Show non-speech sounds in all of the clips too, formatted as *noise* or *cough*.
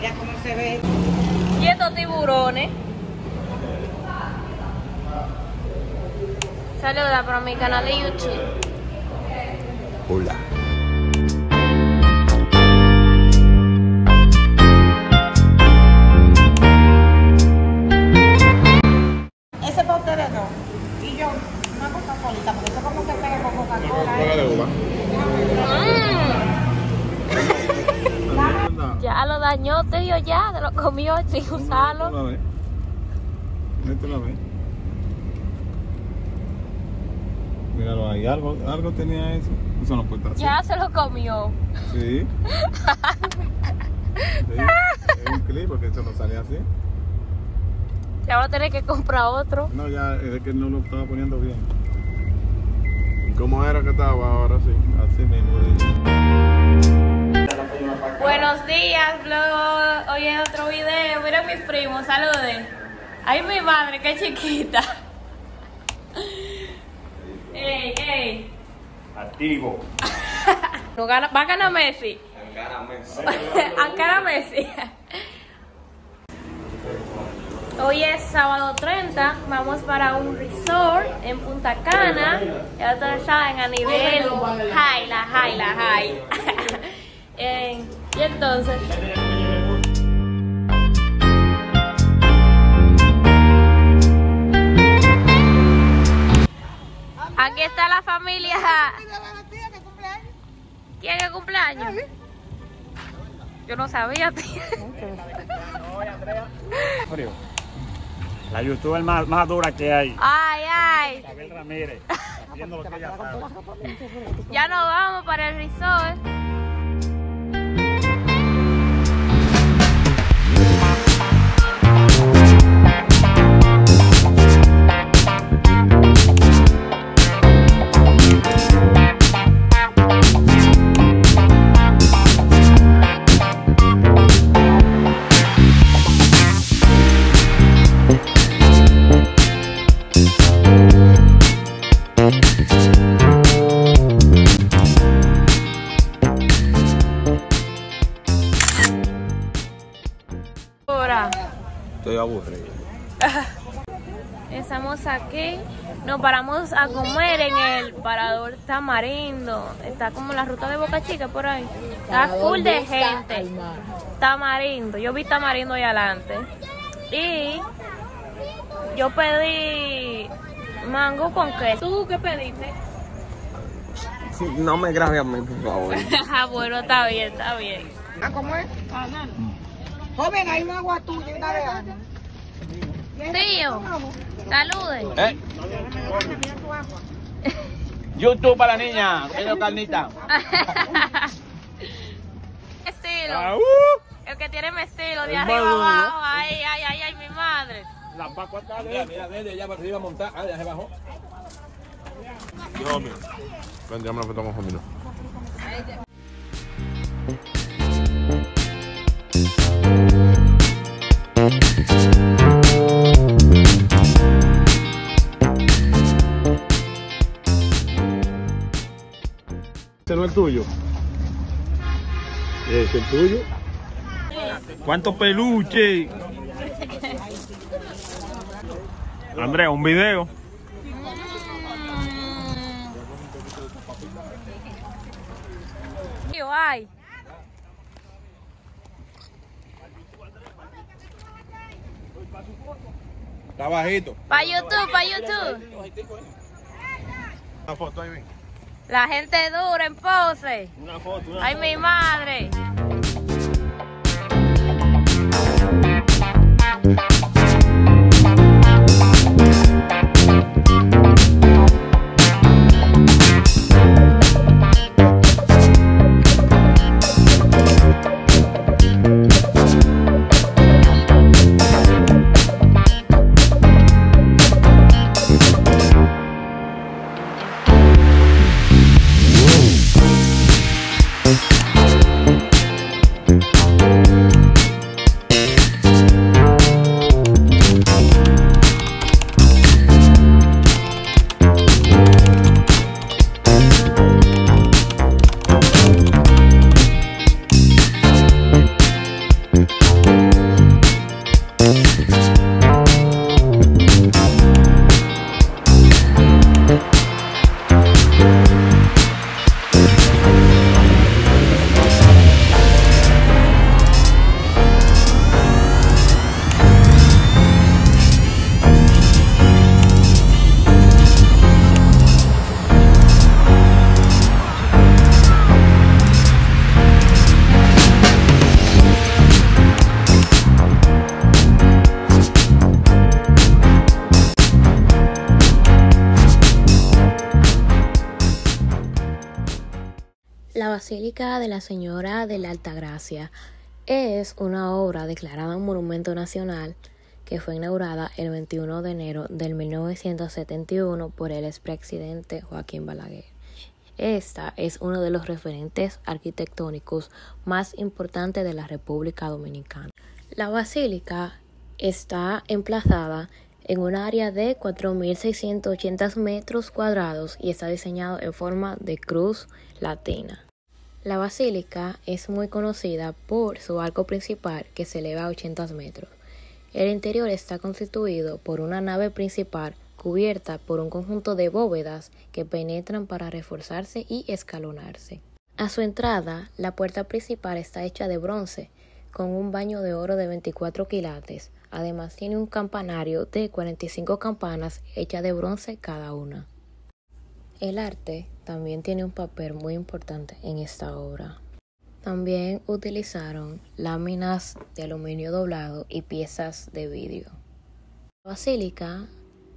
Mira cómo se ve. Y estos tiburones. Saluda para mi canal de YouTube. Hola. Ahí, algo, algo tenía eso. Eso no puede estar así. Ya se lo comió. Sí. *laughs* sí. Es un clip porque eso no salía así. Ya va a tener que comprar otro. No, ya es que no lo estaba poniendo bien. ¿Cómo era que estaba ahora sí? Así mismo. Buenos días. Hoy en otro video. Mira mis primos, saluden. Ay, mi madre, qué chiquita. Activo. No gana- va a ganar Messi. Ankara *laughs* Messi. Hoy es sábado 30, vamos para un resort en Punta Cana. Ya ustedes saben, a nivel high, la high, la high. Eh, y entonces, aquí está la familia. ¿Quién es el cumpleaños? Yo no sabía, tía. Frío. La youtuber más, más dura que hay. Ay, ay. Isabel Ramírez. Haciendo lo que ella sabe. Ya nos vamos para el resort. Estoy aburrido. *laughs* estamos aquí. Nos paramos a comer en el parador Tamarindo. Está como la ruta de Boca Chica por ahí. Está full de gente. Tamarindo. Yo vi Tamarindo ahí adelante. Y yo pedí mango con queso. ¿Tú qué pediste? No me grabe a mí, por favor. *laughs* ah, bueno, está bien, está bien. ¿Ah, cómo es? Joven, hay una agua tuya y una de Ana. Tío, saluden. ¿Eh? YouTube para la niña, Pedro Carnita. *laughs* estilo. Ah, uh. El que tiene mi estilo, de arriba abajo. Ay, ay, ay, ay, mi madre. La Pascua está Mira, de mira, vende ya para arriba a montar. Ah, ya se bajó. Yo, mira. Ven, ya me la foto con Jomino. ¿Ese no es el tuyo? ¿Es el tuyo? ¿Cuántos peluches? *laughs* Andrea, un video. Ay. Está bajito. Pa' YouTube, pa' YouTube. Una foto ahí. La gente dura en pose. Una foto, una Ay, mi madre. Basílica de la Señora de la Altagracia es una obra declarada un monumento nacional que fue inaugurada el 21 de enero del 1971 por el expresidente Joaquín Balaguer. Esta es uno de los referentes arquitectónicos más importantes de la República Dominicana. La basílica está emplazada en un área de 4.680 metros cuadrados y está diseñado en forma de cruz latina. La basílica es muy conocida por su arco principal que se eleva a 80 metros. El interior está constituido por una nave principal cubierta por un conjunto de bóvedas que penetran para reforzarse y escalonarse. A su entrada, la puerta principal está hecha de bronce, con un baño de oro de 24 quilates, Además tiene un campanario de 45 campanas hechas de bronce cada una. El arte también tiene un papel muy importante en esta obra. También utilizaron láminas de aluminio doblado y piezas de vidrio. La basílica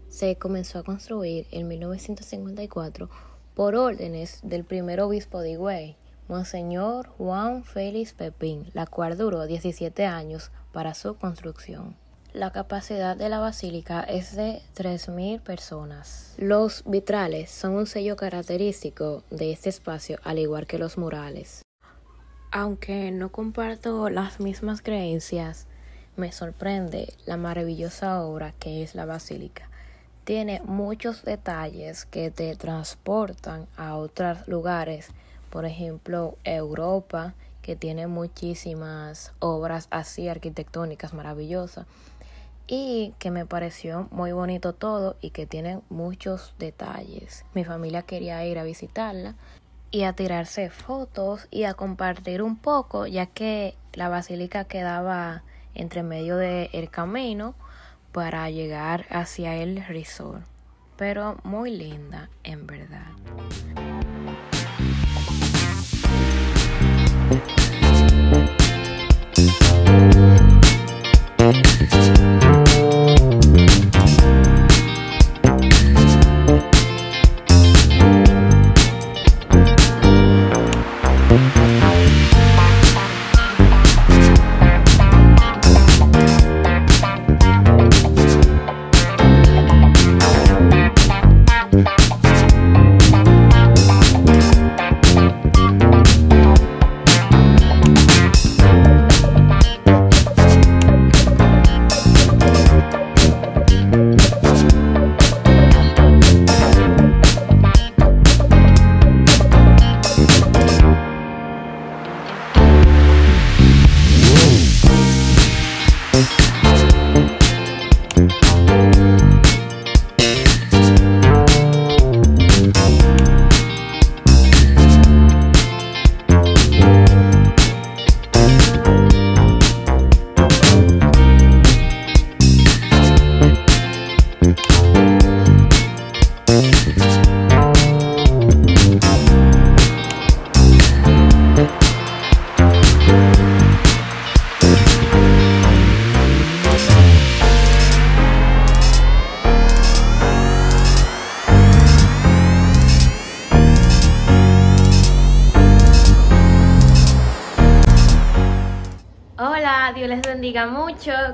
se comenzó a construir en 1954 por órdenes del primer obispo de Higüey, Monseñor Juan Félix Pepín, la cual duró 17 años para su construcción. La capacidad de la basílica es de 3.000 personas. Los vitrales son un sello característico de este espacio, al igual que los murales. Aunque no comparto las mismas creencias, me sorprende la maravillosa obra que es la basílica. Tiene muchos detalles que te transportan a otros lugares, por ejemplo, Europa, que tiene muchísimas obras así arquitectónicas maravillosas y que me pareció muy bonito todo y que tiene muchos detalles. Mi familia quería ir a visitarla y a tirarse fotos y a compartir un poco ya que la basílica quedaba entre medio del camino para llegar hacia el resort. Pero muy linda en verdad.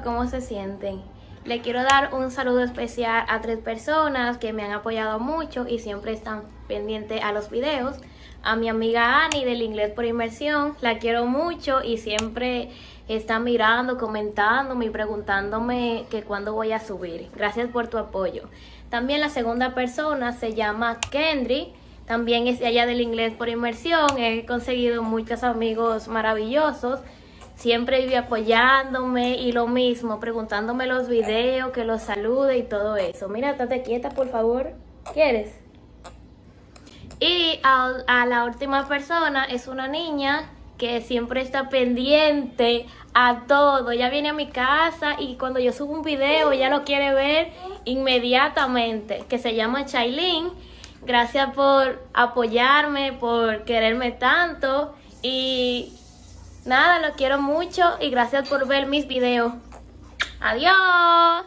¿Cómo se sienten? Le quiero dar un saludo especial a tres personas que me han apoyado mucho y siempre están pendientes a los videos. A mi amiga Annie del Inglés por Inmersión, la quiero mucho y siempre está mirando, comentándome y preguntándome que cuándo voy a subir. Gracias por tu apoyo. También la segunda persona se llama Kendry. También es de allá del Inglés por Inmersión. He conseguido muchos amigos maravillosos siempre vive apoyándome y lo mismo, preguntándome los videos, que los salude y todo eso. Mira, estate quieta, por favor. ¿Quieres? Y a, la última persona es una niña que siempre está pendiente a todo. Ella viene a mi casa y cuando yo subo un video, ella lo quiere ver inmediatamente, que se llama Chailin. Gracias por apoyarme, por quererme tanto y Nada, lo quiero mucho y gracias por ver mis videos. Adiós.